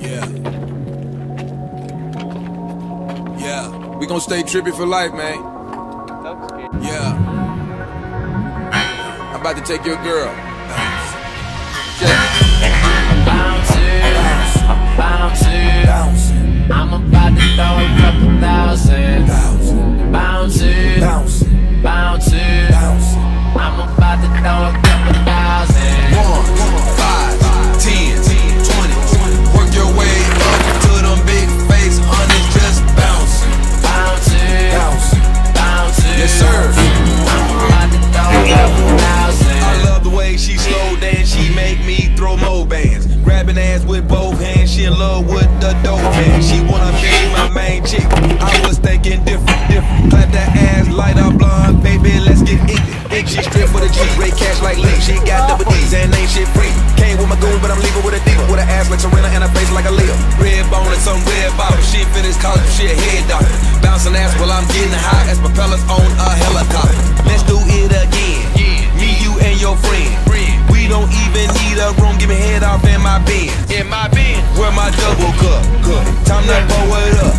Yeah. Yeah. We gonna stay trippy for life, man. Yeah. I'm about to take your girl. Check. Grabbing ass with both hands, she in love with the dope man. She wanna be my main chick. I was thinking different, different. Clap that ass, light up blonde, baby, let's get it. It she strip for the G, Ray cash like Lee. She got double D's and ain't shit free. Came with my goon, but I'm leaving with a diva. With an ass like Serena and a face like a Leo. Red bone and some red bottom. She finished college, she a head doctor. Bouncing ass while I'm getting high as propellers on a helicopter. Let's do it again. Me, you, and your friend. We don't even need a room, give me head off in my bed. In my bed. Where my double cup. Time to pour it up.